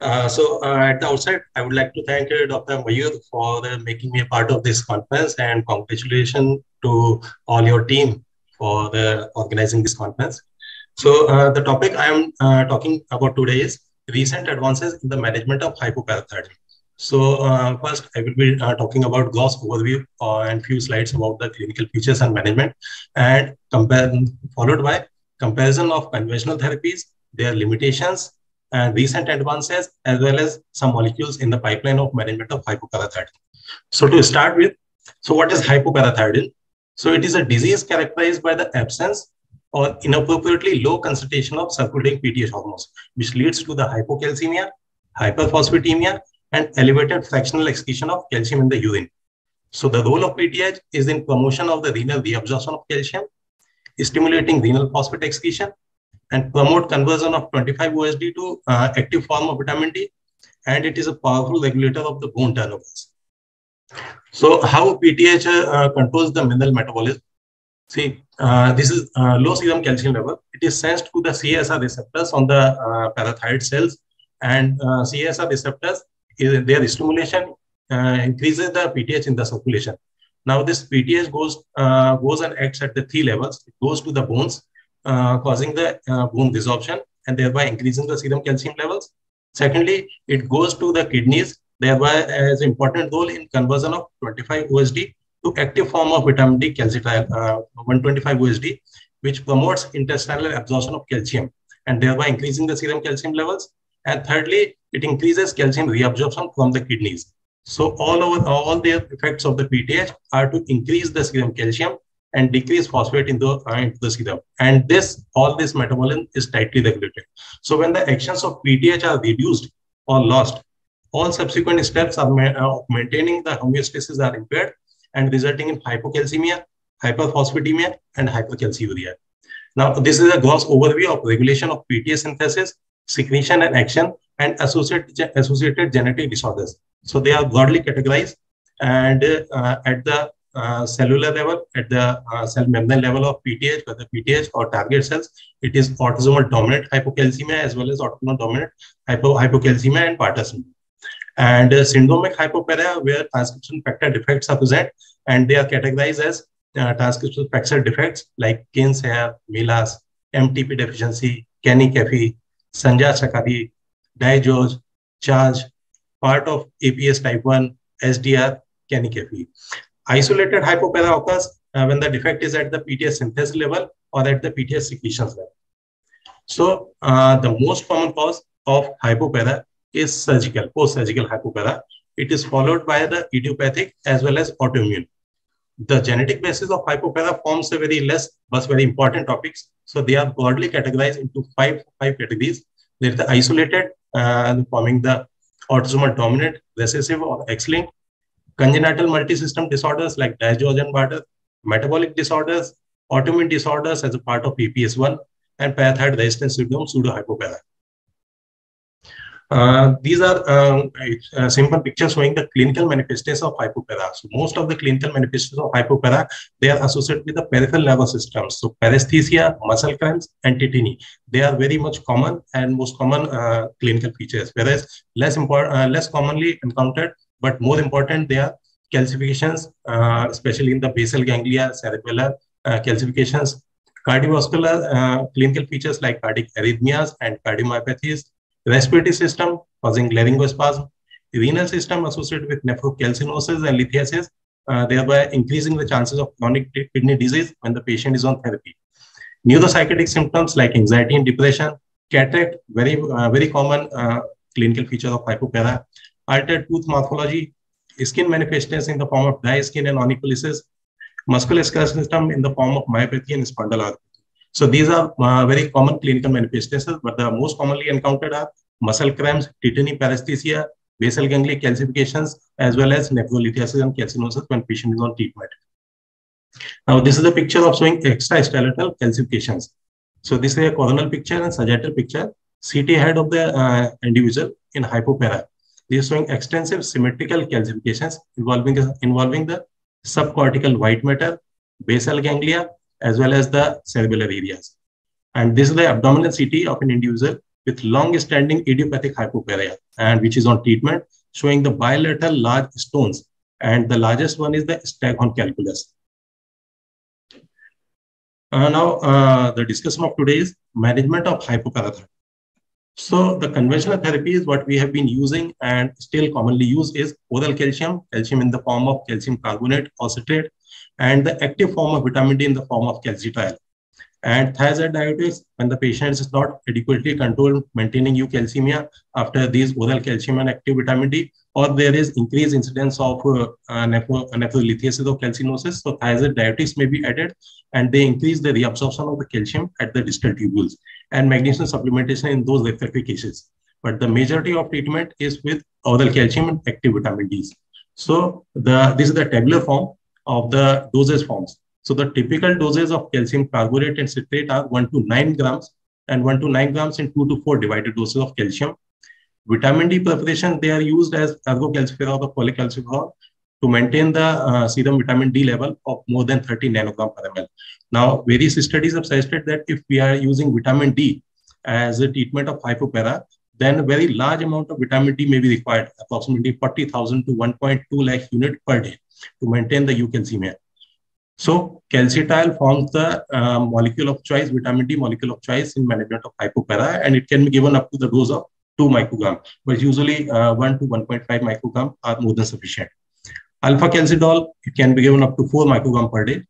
Uh, so uh, at the outset, I would like to thank uh, Dr. Mayur for uh, making me a part of this conference and congratulations to all your team for organizing this conference. So uh, the topic I am uh, talking about today is recent advances in the management of hypoparathyroidism. So first, I will be talking about gloss overview and few slides about the clinical features and management and compare, followed by comparison of conventional therapies, their limitations, and recent advances, as well as some molecules in the pipeline of management of hypoparathyroidism. So to start with, so what is hypoparathyroidism? So it is a disease characterized by the absence or inappropriately low concentration of circulating PTH hormones, which leads to the hypocalcemia, hyperphosphatemia, and elevated fractional excretion of calcium in the urine. So the role of PTH is in promotion of the renal reabsorption of calcium, stimulating renal phosphate excretion, and promote conversion of 25-OHD to uh, active form of vitamin D. And it is a powerful regulator of the bone turnovers. So how PTH uh, controls the mineral metabolism? See, uh, this is uh, low serum calcium level. It is sensed to the CSR receptors on the uh, parathyroid cells. And uh, CSR receptors, their stimulation increases the PTH in the circulation. Now this PTH goes, goes and acts at the three levels. It goes to the bones uh, causing the uh, bone resorption and thereby increasing the serum calcium levels. Secondly, it goes to the kidneys, thereby has important role in conversion of 25 OHD to active form of vitamin D calcitriol, uh, 125 OHD, which promotes intestinal absorption of calcium and thereby increasing the serum calcium levels. And thirdly, it increases calcium reabsorption from the kidneys. So all over all the effects of the PTH are to increase the serum calcium and decrease phosphate into, uh, into the serum. And this, all this metabolism is tightly regulated. So when the actions of PTH are reduced or lost, all subsequent steps of uh, maintaining the homeostasis are impaired and resulting in hypocalcemia, hyperphosphatemia, and hypercalciuria. Now, this is a gross overview of regulation of PTH synthesis, secretion and action, and associated, associated genetic disorders. So they are broadly categorized and uh, at the uh, cellular level, at the uh, cell membrane level of PTH, whether PTH or target cells, it is autosomal dominant hypocalcemia as well as autosomal dominant hypo hypocalcemia and Bartter. And uh, syndromic hypoparia, where transcription factor defects are present, and they are categorized as uh, transcription factor defects like Kearns hair, MELAS, MTP deficiency, Kenny-Caffey, Sanjad-Sakati, DiGeorge, Charge, part of APS type 1, HDR, Kenny-Caffey. Isolated hypoparia occurs uh, when the defect is at the PTH synthesis level or at the PTH secretions level. So uh, the most common cause of hypoparia is surgical, post-surgical hypoparia. It is followed by the idiopathic as well as autoimmune. The genetic basis of hypoparia forms a very less but very important topics. So they are broadly categorized into five, five categories. There is the isolated, uh, forming the autosomal dominant, recessive or X-linked, congenital multisystem disorders like Bartter, metabolic disorders, autoimmune disorders as a part of PPS1, and parathyroid resistance syndrome, pseudohypoparia. Uh, these are um, uh, simple pictures showing the clinical manifestations of hypoparia. So most of the clinical manifestations of hypoparia, they are associated with the peripheral nervous system. So paresthesia, muscle cramps, and tetany. They are very much common and most common uh, clinical features, whereas less, important, uh, less commonly encountered but more important, they are calcifications, uh, especially in the basal ganglia, cerebellar uh, calcifications, cardiovascular uh, clinical features like cardiac arrhythmias and cardiomyopathies, respiratory system causing laryngospasm, renal system associated with nephrocalcinosis and lithiasis, uh, thereby increasing the chances of chronic kidney disease when the patient is on therapy. Neuropsychiatric symptoms like anxiety and depression, cataract, very, uh, very common uh, clinical feature of hypoparia, altered tooth morphology, skin manifestations in the form of dry skin and onycholysis, musculoskeletal system in the form of myopathy and spondylarthrosis. So these are uh, very common clinical manifestations, but the most commonly encountered are muscle cramps, tetany, paresthesia, basal ganglia calcifications, as well as nephrolithiasis and calcinosis when patient is on treatment. Now, this is a picture of showing extra extraskeletal calcifications. So this is a coronal picture and sagittal picture, CT head of the uh, individual in hypoparia. Are showing extensive symmetrical calcifications involving, involving the subcortical white matter, basal ganglia, as well as the cerebellar areas. And this is the abdominal CT of an individual with long-standing idiopathic hypoparia, and which is on treatment, showing the bilateral large stones. And the largest one is the staghorn calculus. Uh, now, uh, the discussion of today is management of hypoparathyroidism. So the conventional therapy is what we have been using and still commonly used is oral calcium, calcium in the form of calcium carbonate or citrate, and the active form of vitamin D in the form of calcitriol. And thiazide diuretics when the patient is not adequately controlled, maintaining eucalcemia after these oral calcium and active vitamin D, or there is increased incidence of uh, nephrolithiasis or calcinosis, so thiazide may be added, and they increase the reabsorption of the calcium at the distal tubules, and magnesium supplementation in those refractory cases. But the majority of treatment is with oral calcium and active vitamin Ds. So the this is the tabular form of the dosage forms. So the typical doses of calcium carbonate and citrate are 1 to 9 grams and 1 to 9 grams in 2 to 4 divided doses of calcium. Vitamin D preparation, they are used as ergocalciferol or cholecalciferol to maintain the uh, serum vitamin D level of more than 30 nanogram per ml. Now, various studies have suggested that if we are using vitamin D as a treatment of hypopara, then a very large amount of vitamin D may be required, approximately 40,000 to 1.2 lakh unit per day to maintain the eucalcemia. So calcitriol forms the uh, molecule of choice, vitamin D molecule of choice in management of hypopara, and it can be given up to the dose of 2 microgram, but usually uh, 1 to 1.5 microgram are more than sufficient. Alfacalcidol, it can be given up to 4 microgram per day.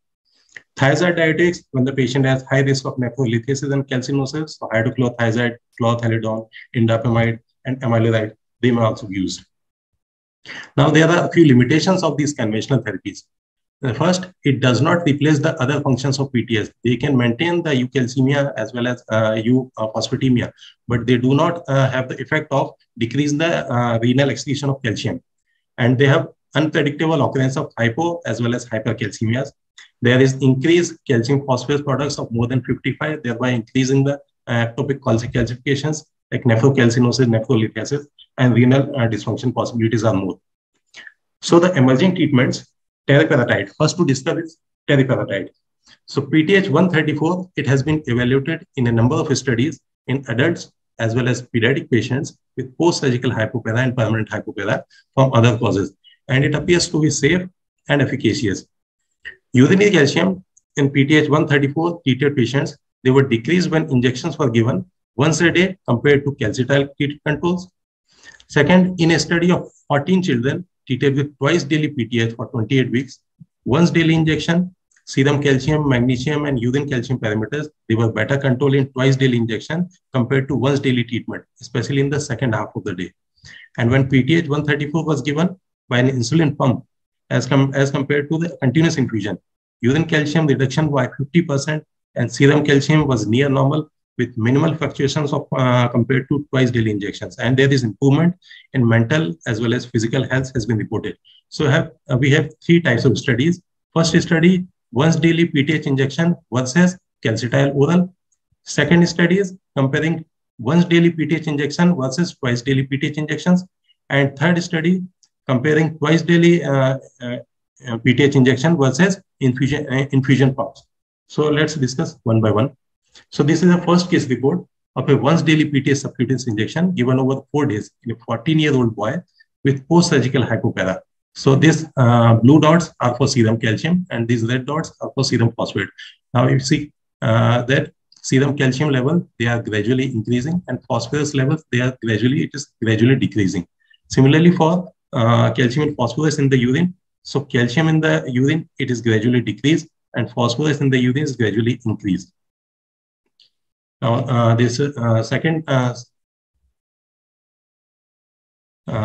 Thiazide diuretics, when the patient has high risk of nephrolithiasis and calcinosis, so hydrochlorothiazide, chlorthalidone, indapamide, and amiloride, they may also be used. Now, there are a few limitations of these conventional therapies. First, it does not replace the other functions of PTH. They can maintain the eucalcemia as well as uh, euphosphatemia, but they do not uh, have the effect of decrease the uh, renal excretion of calcium. And they have unpredictable occurrence of hypo as well as hypercalcemias. There is increased calcium phosphate products of more than 55, thereby increasing the ectopic calcifications like nephrocalcinosis, nephrolithiasis, and renal uh, dysfunction possibilities are more. So the emerging treatments teriparatide. First to discuss is teriparatide. So PTH 134, it has been evaluated in a number of studies in adults as well as pediatric patients with post-surgical hypopara and permanent hypopara from other causes. And it appears to be safe and efficacious. Urinary calcium in PTH 134 treated patients, they were decreased when injections were given once a day compared to calcitriol treated controls. Second, in a study of 14 children, treated with twice daily PTH for 28 weeks, once daily injection, serum calcium, magnesium, and urine calcium parameters, they were better controlled in twice daily injection compared to once daily treatment, especially in the second half of the day. And when PTH 134 was given by an insulin pump as, com as compared to the continuous infusion, urine calcium reduction by 50% and serum calcium was near normal with minimal fluctuations of uh, compared to twice daily injections. And there is improvement in mental as well as physical health has been reported. So have, uh, we have three types of studies. First study, once daily PTH injection versus calcitriol oral. Second study is comparing once daily PTH injection versus twice daily PTH injections. And third study, comparing twice daily uh, uh, PTH injection versus infusion, uh, infusion pumps. So let's discuss one by one. So this is the first case report of a once daily PTH subcutaneous injection given over four days in a 14 year old boy with post-surgical hypopara. So these uh, blue dots are for serum calcium and these red dots are for serum phosphate. Now you see uh, that serum calcium level, they are gradually increasing and phosphorus levels, they are gradually, it is gradually decreasing. Similarly for uh, calcium and phosphorus in the urine, so calcium in the urine, it is gradually decreased and phosphorus in the urine is gradually increased. Now, uh, this uh, second uh,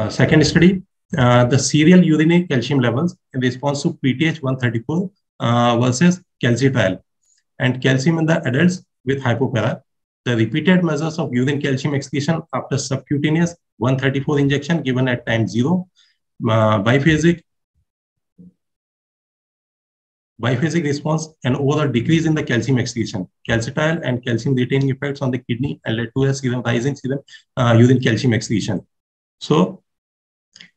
second study, the serial urinary calcium levels in response to PTH 134 versus calcitriol and calcium in the adults with hypopara. The repeated measures of urine calcium excretion after subcutaneous 134 injection given at time zero, uh, biphasic biphasic response and overall decrease in the calcium excretion. Calcitriol and calcium retaining effects on the kidney and led to a serum rising serum uh, urine calcium excretion. So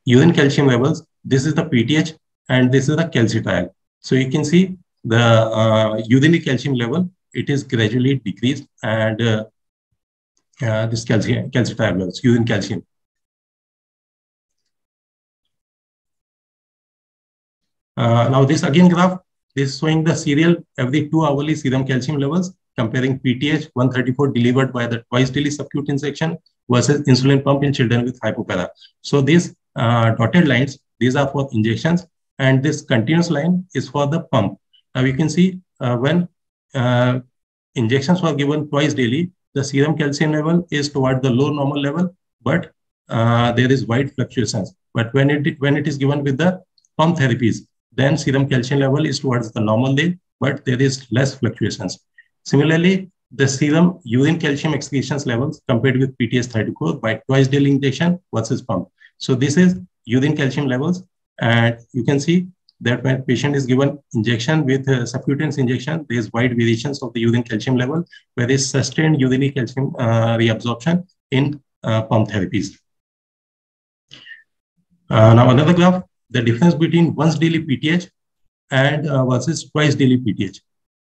urine calcium levels, this is the PTH and this is the calcitriol. So you can see the uh, calcium level, it is gradually decreased and uh, uh, this calcium, calcium levels, urine calcium. Uh, now this again graph, is showing the serial every two hourly serum calcium levels comparing PTH 134 delivered by the twice daily subcutaneous injection versus insulin pump in children with hypopara. So these uh, dotted lines, these are for injections and this continuous line is for the pump. Now you can see uh, when uh, injections were given twice daily, the serum calcium level is toward the low normal level, but uh, there is wide fluctuations. But when it, when it is given with the pump therapies, then serum calcium level is towards the normal level, but there is less fluctuations. Similarly, the serum urine calcium excretions levels compared with PTH 34 by twice daily injection versus pump. So this is urine calcium levels. And you can see that when patient is given injection with uh, subcutaneous injection, there is wide variations of the urine calcium level, where there is sustained urinary calcium uh, reabsorption in uh, pump therapies. Uh, now another graph, the difference between once daily PTH and uh, versus twice daily PTH.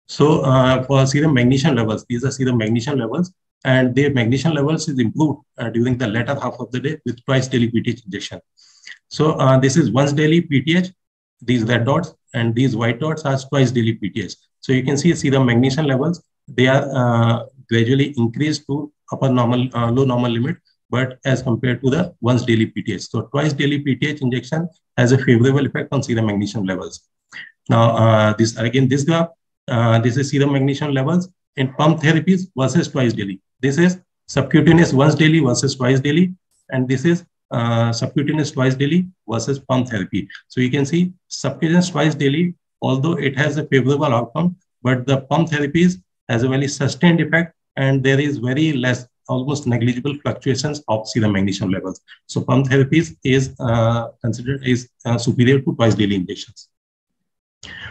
So uh, for serum magnesium levels, these are serum magnesium levels, and their magnesium levels is improved uh, during the latter half of the day with twice daily PTH injection. So uh, this is once daily PTH, these red dots, and these white dots are twice daily PTH. So you can see serum magnesium levels, they are uh, gradually increased to upper normal, uh, low normal limit, but as compared to the once daily PTH. So twice daily PTH injection has a favorable effect on serum magnesium levels. Now, uh, this again, this graph uh, this is serum magnesium levels in pump therapies versus twice daily. This is subcutaneous once daily versus twice daily. And this is uh, subcutaneous twice daily versus pump therapy. So you can see subcutaneous twice daily, although it has a favorable outcome, but the pump therapies has a very sustained effect and there is very less, almost negligible fluctuations of serum magnesium levels. So pump therapies is uh, considered is uh, superior to twice daily injections.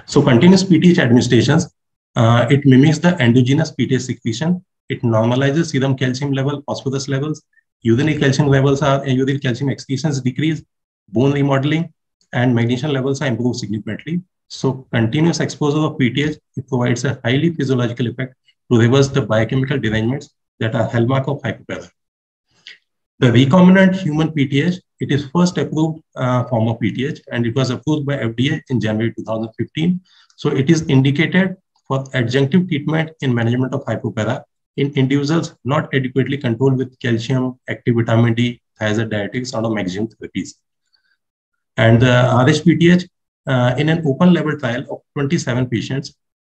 So continuous PTH administrations, uh, it mimics the endogenous PTH secretion. It normalizes serum calcium level, phosphorus levels, urinary calcium levels are, and urinary calcium excretions decrease, bone remodeling, and magnesium levels are improved significantly. So continuous exposure of PTH it provides a highly physiological effect to reverse the biochemical derangements that are hallmark of hypopara. The recombinant human PTH it is first approved uh, form of PTH and it was approved by FDA in January 2015. So it is indicated for adjunctive treatment in management of hypopara in individuals not adequately controlled with calcium, active vitamin D, thiazide diuretics, or magnesium therapies. And the RHPTH uh, in an open label trial of 27 patients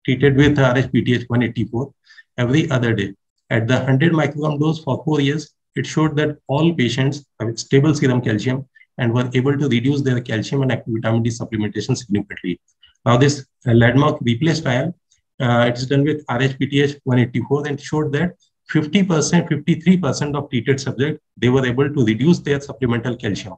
treated with RHPTH 184 every other day at the 100 microgram dose for four years it showed that all patients have stable serum calcium and were able to reduce their calcium and active vitamin D supplementation significantly. Now, this uh, landmark replace trial, uh, it is done with RHPTH 184 and showed that 50%, 53% of treated subjects, they were able to reduce their supplemental calcium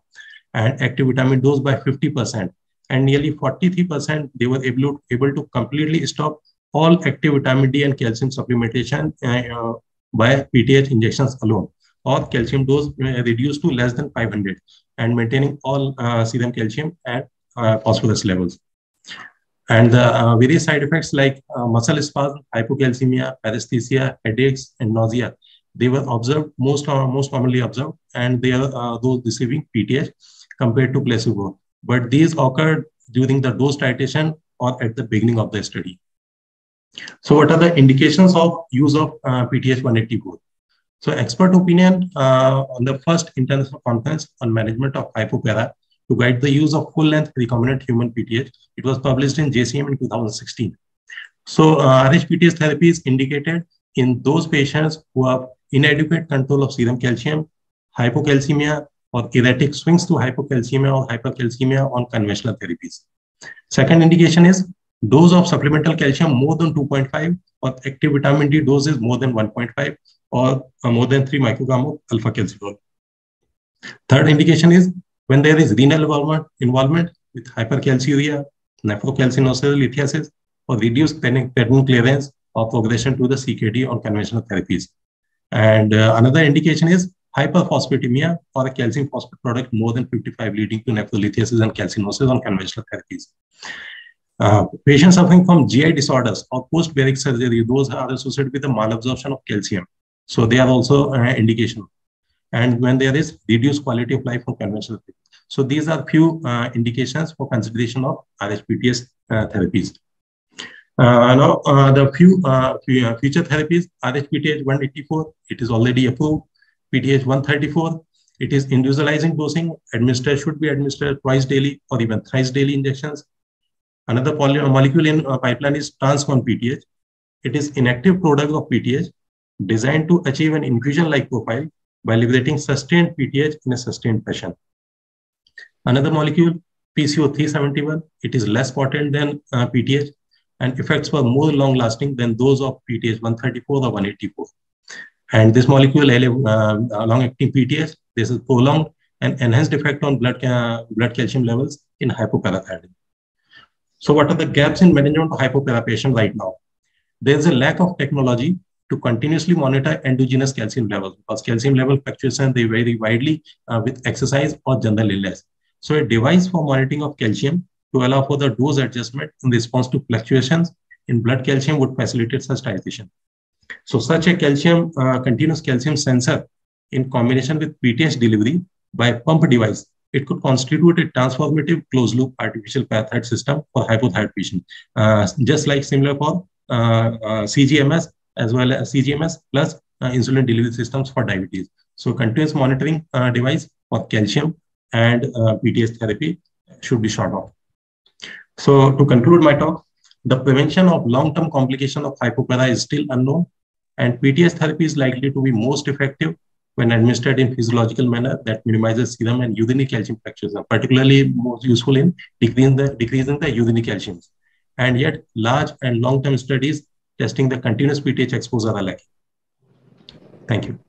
and active vitamin dose by 50%. And nearly 43%, they were able, able to completely stop all active vitamin D and calcium supplementation uh, by PTH injections alone or calcium dose uh, reduced to less than 500 and maintaining all uh, serum calcium at uh, phosphorus levels. And the uh, various side effects like uh, muscle spasm, hypocalcemia, paresthesia, headaches, and nausea, they were observed, most, uh, most commonly observed, and they are those receiving PTH compared to placebo. But these occurred during the dose titration or at the beginning of the study. So what are the indications of use of PTH 184? So expert opinion uh, on the first international conference on management of hypopara to guide the use of full-length recombinant human PTH. It was published in JCM in 2016. So uh, RHPTH therapy is indicated in those patients who have inadequate control of serum calcium, hypocalcemia, or erratic swings to hypocalcemia or hypercalcemia on conventional therapies. Second indication is dose of supplemental calcium more than 2.5 or active vitamin D dose is more than 1.5 or uh, more than 3 microgram of alpha calciferol. Third indication is when there is renal involvement, involvement with hypercalciuria, nephrocalcinosis, lithiasis, or reduced creatinine clearance or progression to the CKD on conventional therapies. And uh, another indication is hyperphosphatemia or a calcium phosphate product more than 55 leading to nephrolithiasis and calcinosis on conventional therapies. Uh, patients suffering from GI disorders or post-baric surgery, those are associated with the malabsorption of calcium So they are also uh, indication. And when there is reduced quality of life from conventional therapy. So these are few uh, indications for consideration of RHPTH uh, therapies. Uh, now, the few, uh, future therapies, RHPTH 184, it is already approved. PTH 134, it is individualizing dosing. Administered should be administered twice daily or even thrice daily injections. Another molecule in uh, pipeline is TransCon PTH. It is inactive product of PTH designed to achieve an infusion-like profile by liberating sustained PTH in a sustained fashion. Another molecule, PCO371, it is less potent than uh, PTH and effects were more long lasting than those of PTH 134 or 184. And this molecule, uh, long acting PTH, this is prolonged and enhanced effect on blood, uh, blood calcium levels in hypoparathyroidism. So, what are the gaps in management of hypoparathyroidism right now? There is a lack of technology to continuously monitor endogenous calcium levels because calcium level fluctuation they vary widely uh, with exercise or general illness. So, a device for monitoring of calcium to allow for the dose adjustment in response to fluctuations in blood calcium would facilitate such titration. So such a calcium, uh, continuous calcium sensor in combination with PTH delivery by pump device, it could constitute a transformative closed loop artificial parathyroid system for hypothyroid patient, uh, just like similar for uh, uh CGMS as well as CGMS plus uh, insulin delivery systems for diabetes. So continuous monitoring device for calcium and PTH therapy should be short of. So to conclude my talk, the prevention of long-term complication of hypopara is still unknown, and PTH therapy is likely to be most effective when administered in physiological manner that minimizes serum and urinary calcium fluctuation, particularly most useful in decreasing the, decreasing the urinary calcium. And yet, large and long-term studies testing the continuous PTH exposure are lacking. Thank you.